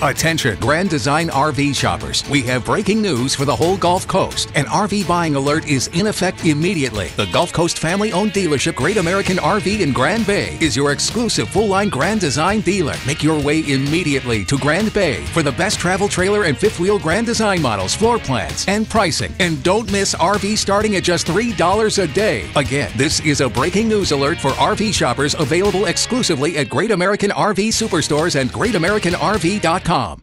Attention, Grand Design RV shoppers. We have breaking news for the whole Gulf Coast. An RV buying alert is in effect immediately. The Gulf Coast family owned dealership Great American RV in Grand Bay is your exclusive full line Grand Design dealer. Make your way immediately to Grand Bay for the best travel trailer and fifth wheel Grand Design models, floor plans, and pricing. And don't miss RV starting at just $3 a day. Again, this is a breaking news alert for RV shoppers available exclusively at Great American RV Superstores and GreatAmericanRV.com tom